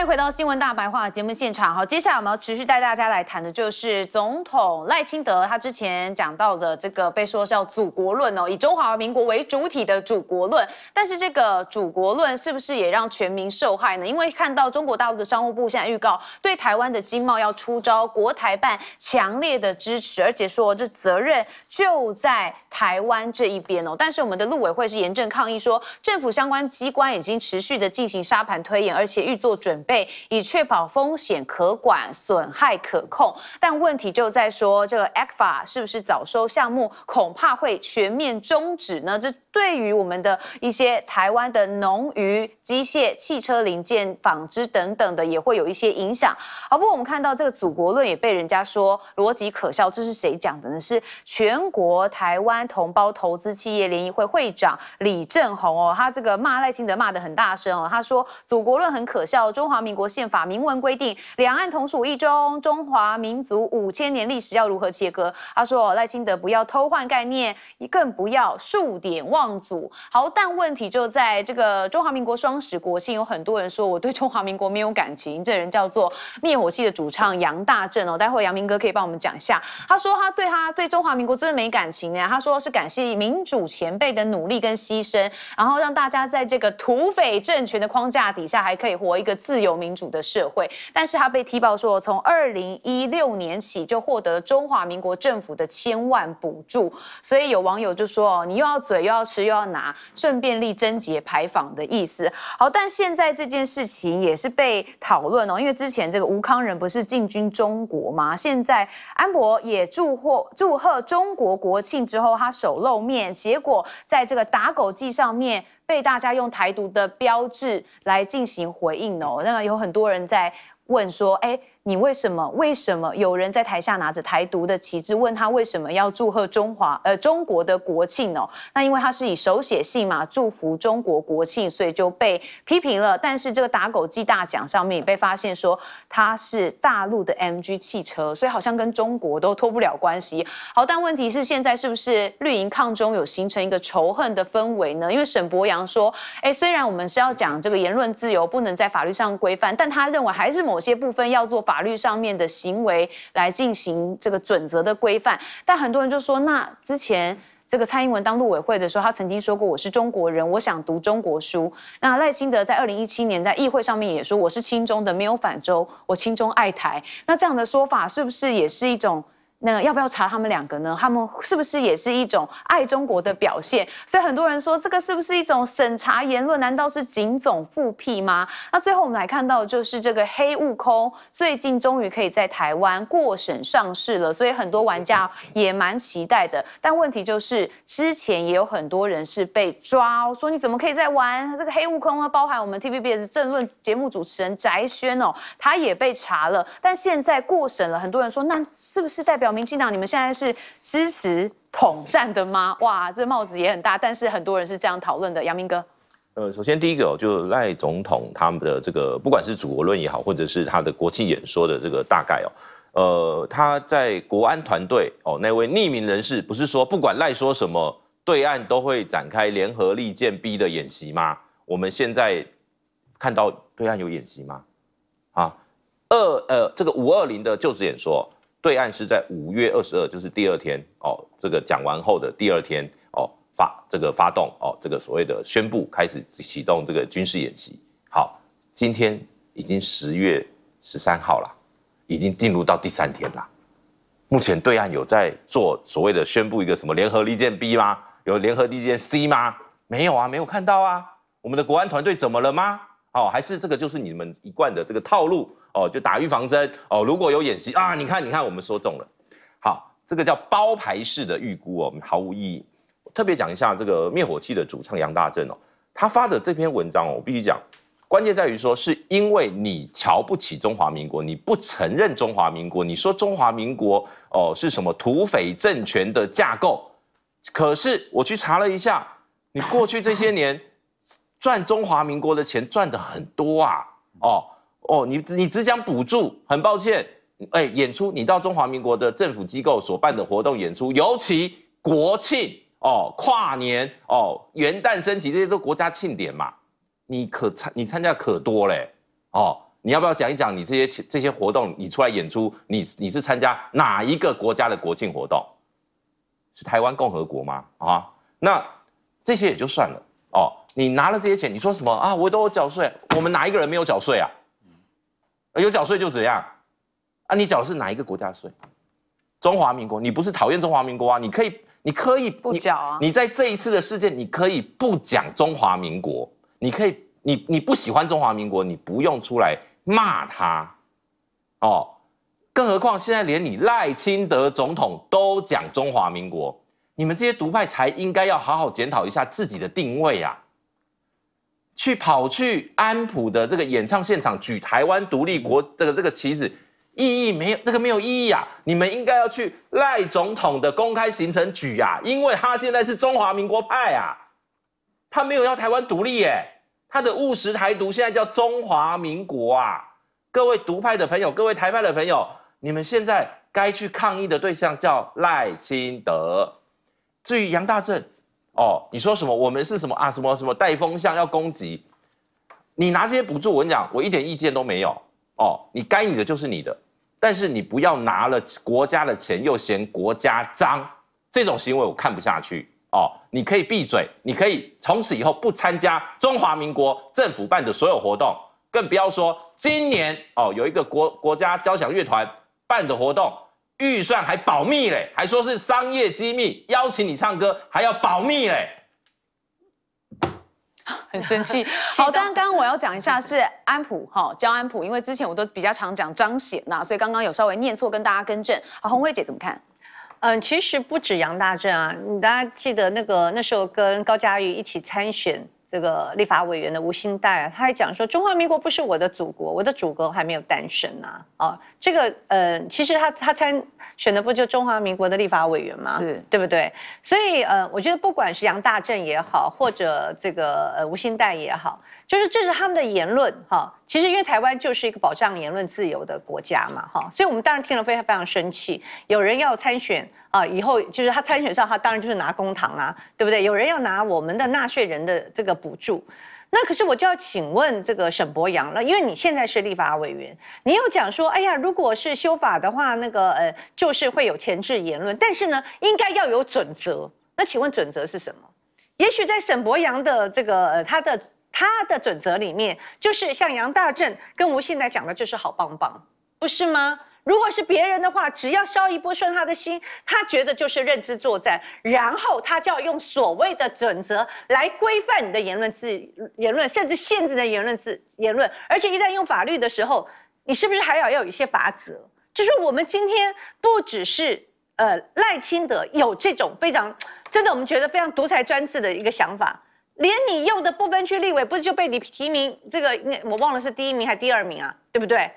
欢迎回到新闻大白话节目现场。好，接下来我们要持续带大家来谈的就是总统赖清德他之前讲到的这个被说是要祖国论哦，以中华民国为主体的祖国论。但是这个祖国论是不是也让全民受害呢？因为看到中国大陆的商务部现在预告对台湾的经贸要出招，国台办强烈的支持，而且说这责任就在台湾这一边哦。但是我们的陆委会是严正抗议说，政府相关机关已经持续的进行沙盘推演，而且预做准。备以确保风险可管、损害可控，但问题就在说这个 ECFA 是不是早收项目，恐怕会全面终止呢？这对于我们的一些台湾的农渔、机械、汽车零件、纺织等等的，也会有一些影响。好，不过我们看到这个祖国论也被人家说逻辑可笑，这是谁讲的呢？是全国台湾同胞投资企业联谊会会长李正宏哦，他这个骂赖清德骂得很大声哦，他说祖国论很可笑，中华民国宪法明文规定两岸同属一中，中华民族五千年历史要如何切割？他说赖清德不要偷换概念，更不要数典忘。祖好，但问题就在这个中华民国双十国庆，有很多人说我对中华民国没有感情。这人叫做灭火器的主唱杨大正哦，待会杨明哥可以帮我们讲一下。他说他对他对中华民国真的没感情呢。他说是感谢民主前辈的努力跟牺牲，然后让大家在这个土匪政权的框架底下，还可以活一个自由民主的社会。但是他被踢爆说，从二零一六年起就获得中华民国政府的千万补助，所以有网友就说哦，你又要嘴又要。吃又要拿顺便立贞节牌坊的意思。好，但现在这件事情也是被讨论哦，因为之前这个吴康仁不是进军中国吗？现在安博也祝贺祝贺中国国庆之后，他手露面，结果在这个打狗记上面被大家用台独的标志来进行回应哦。那有很多人在问说，哎。你为什么？为什么有人在台下拿着台独的旗帜，问他为什么要祝贺中华呃中国的国庆哦？那因为他是以手写信嘛，祝福中国国庆，所以就被批评了。但是这个打狗记大奖上面也被发现说他是大陆的 MG 汽车，所以好像跟中国都脱不了关系。好，但问题是现在是不是绿营抗中有形成一个仇恨的氛围呢？因为沈博阳说，哎，虽然我们是要讲这个言论自由不能在法律上规范，但他认为还是某些部分要做。法律上面的行为来进行这个准则的规范，但很多人就说，那之前这个蔡英文当陆委会的时候，他曾经说过我是中国人，我想读中国书。那赖清德在二零一七年在议会上面也说我是亲中的，没有反中，我亲中爱台。那这样的说法是不是也是一种？那要不要查他们两个呢？他们是不是也是一种爱中国的表现？所以很多人说这个是不是一种审查言论？难道是警总复辟吗？那最后我们来看到就是这个黑悟空最近终于可以在台湾过审上市了，所以很多玩家也蛮期待的。但问题就是之前也有很多人是被抓哦，说你怎么可以在玩这个黑悟空呢？包含我们 TVBS 政论节目主持人翟轩哦，他也被查了。但现在过审了，很多人说那是不是代表？民进党，你们现在是支持统战的吗？哇，这帽子也很大，但是很多人是这样讨论的。杨明哥，呃，首先第一个就赖总统他们的这个，不管是祖国论也好，或者是他的国庆演说的这个大概哦，呃，他在国安团队哦，那位匿名人士不是说不管赖说什么，对岸都会展开联合利剑 B 的演习吗？我们现在看到对岸有演习吗？啊，二呃，这个五二零的就职演说。对岸是在五月二十二，就是第二天哦，这个讲完后的第二天哦，发这个发动哦，这个所谓的宣布开始启动这个军事演习。好，今天已经十月十三号了，已经进入到第三天了。目前对岸有在做所谓的宣布一个什么联合利剑 B 吗？有联合利剑 C 吗？没有啊，没有看到啊。我们的国安团队怎么了吗？哦，还是这个就是你们一贯的这个套路？哦，就打预防针哦。如果有演习啊，你看，你看，我们说中了。好，这个叫包牌式的预估哦，毫无意义。特别讲一下这个灭火器的主唱杨大正哦，他发的这篇文章哦，我必须讲，关键在于说，是因为你瞧不起中华民国，你不承认中华民国，你说中华民国哦是什么土匪政权的架构。可是我去查了一下，你过去这些年 赚中华民国的钱赚的很多啊，哦。哦，你你只讲补助，很抱歉，哎，演出你到中华民国的政府机构所办的活动演出，尤其国庆哦、跨年哦、元旦升旗这些都国家庆典嘛，你可参你参加可多嘞，哦，你要不要讲一讲你这些这些活动，你出来演出，你你是参加哪一个国家的国庆活动？是台湾共和国吗？啊，那这些也就算了哦。你拿了这些钱，你说什么啊？我都有缴税，我们哪一个人没有缴税啊？有缴税就怎样？啊，你缴的是哪一个国家的税？中华民国，你不是讨厌中华民国啊？你可以，你可以不缴啊？你在这一次的事件，你可以不讲中华民国，你可以，你你不喜欢中华民国，你不用出来骂他哦。更何况现在连你赖清德总统都讲中华民国，你们这些独派才应该要好好检讨一下自己的定位啊！去跑去安普的这个演唱现场举台湾独立国这个这个旗子，意义没有，那个没有意义啊！你们应该要去赖总统的公开行程举啊，因为他现在是中华民国派啊，他没有要台湾独立耶，他的务实台独现在叫中华民国啊！各位独派的朋友，各位台派的朋友，你们现在该去抗议的对象叫赖清德，至于杨大正。哦，你说什么？我们是什么啊？什么什么带风向要攻击？你拿这些补助，我跟你讲，我一点意见都没有。哦，你该你的就是你的，但是你不要拿了国家的钱又嫌国家脏，这种行为我看不下去。哦，你可以闭嘴，你可以从此以后不参加中华民国政府办的所有活动，更不要说今年哦有一个国国家交响乐团办的活动。预算还保密嘞，还说是商业机密，邀请你唱歌还要保密嘞，很生气。好，但刚刚我要讲一下是安普哈，焦安普，因为之前我都比较常讲彰显呐，所以刚刚有稍微念错，跟大家更正。好，红慧姐怎么看？嗯，其实不止杨大正啊，你大家记得那个那时候跟高嘉瑜一起参选。这个立法委员的吴兴代啊，他还讲说中华民国不是我的祖国，我的祖国还没有诞生呐。哦，这个呃，其实他他参选的不就中华民国的立法委员吗？是对不对？所以呃，我觉得不管是杨大正也好，或者这个呃吴兴代也好，就是这是他们的言论哈。其实因为台湾就是一个保障言论自由的国家嘛哈，所以我们当然听了非常非常生气。有人要参选。啊，以后就是他参选上，他当然就是拿公堂啊，对不对？有人要拿我们的纳税人的这个补助，那可是我就要请问这个沈博阳了，因为你现在是立法委员，你又讲说，哎呀，如果是修法的话，那个呃，就是会有前置言论，但是呢，应该要有准则。那请问准则是什么？也许在沈博阳的这个呃他的他的准则里面，就是像杨大正跟吴信来讲的，就是好棒棒，不是吗？如果是别人的话，只要稍一不顺他的心，他觉得就是认知作战，然后他就要用所谓的准则来规范你的言论自言论，甚至限制的言论自言论。而且一旦用法律的时候，你是不是还要要有一些法则？就是我们今天不只是呃赖清德有这种非常真的，我们觉得非常独裁专制的一个想法，连你用的不分区立委不是就被你提名这个？我忘了是第一名还是第二名啊？对不对？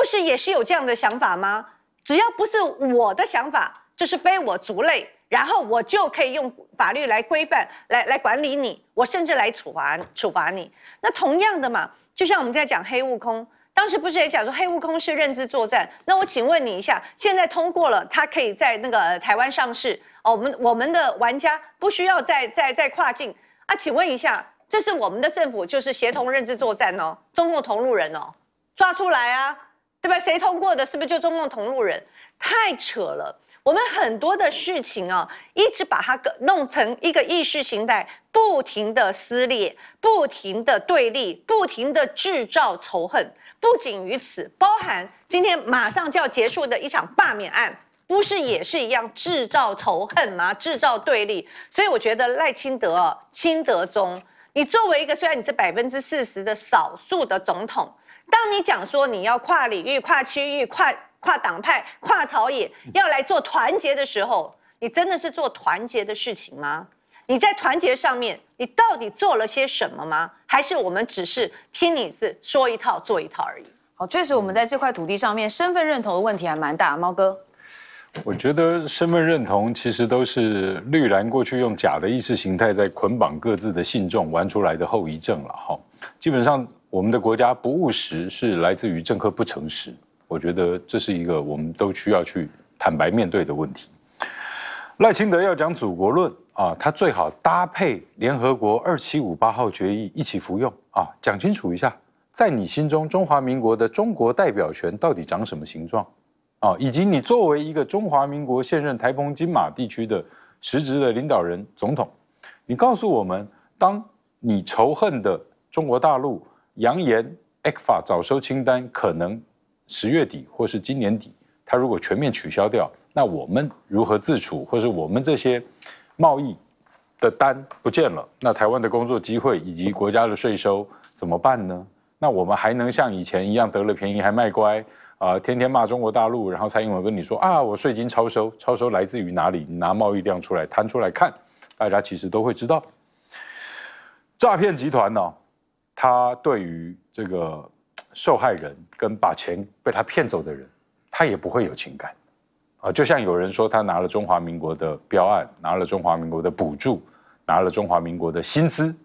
不是也是有这样的想法吗？只要不是我的想法，就是非我族类，然后我就可以用法律来规范、来来管理你，我甚至来处罚处罚你。那同样的嘛，就像我们在讲黑悟空，当时不是也讲说黑悟空是认知作战？那我请问你一下，现在通过了，它可以在那个台湾上市哦，我们我们的玩家不需要再再再跨境啊？请问一下，这是我们的政府就是协同认知作战哦，中共同路人哦，抓出来啊！对吧？谁通过的？是不是就中共同路人？太扯了！我们很多的事情啊，一直把它弄成一个意识形态，不停的撕裂，不停的对立，不停的制造仇恨。不仅于此，包含今天马上就要结束的一场罢免案，不是也是一样制造仇恨吗？制造对立。所以我觉得赖清德啊，清德宗，你作为一个虽然你是百分之四十的少数的总统。当你讲说你要跨领域、跨区域、跨跨党派、跨朝野，要来做团结的时候，你真的是做团结的事情吗？你在团结上面，你到底做了些什么吗？还是我们只是听你是说一套做一套而已？好，确实我们在这块土地上面，身份认同的问题还蛮大。猫哥，我觉得身份认同其实都是绿蓝过去用假的意识形态在捆绑各自的信众玩出来的后遗症了。哈，基本上。我们的国家不务实是来自于政客不诚实，我觉得这是一个我们都需要去坦白面对的问题。赖清德要讲祖国论啊，他最好搭配联合国二七五八号决议一起服用啊，讲清楚一下在你心中中华民国的中国代表权到底长什么形状？啊，以及你作为一个中华民国现任台澎金马地区的实职的领导人总统，你告诉我们，当你仇恨的中国大陆扬言 ECFA 早收清单可能十月底或是今年底，它如果全面取消掉，那我们如何自处，或是我们这些贸易的单不见了，那台湾的工作机会以及国家的税收怎么办呢？那我们还能像以前一样得了便宜还卖乖啊、天天骂中国大陆，然后蔡英文跟你说啊，我税金超收，超收来自于哪里？你拿贸易量出来摊出来看，大家其实都会知道。诈骗集团呢、他对于这个受害人跟把钱被他骗走的人，他也不会有情感啊。就像有人说，他拿了中华民国的标案，拿了中华民国的补助，拿了中华民国的薪资，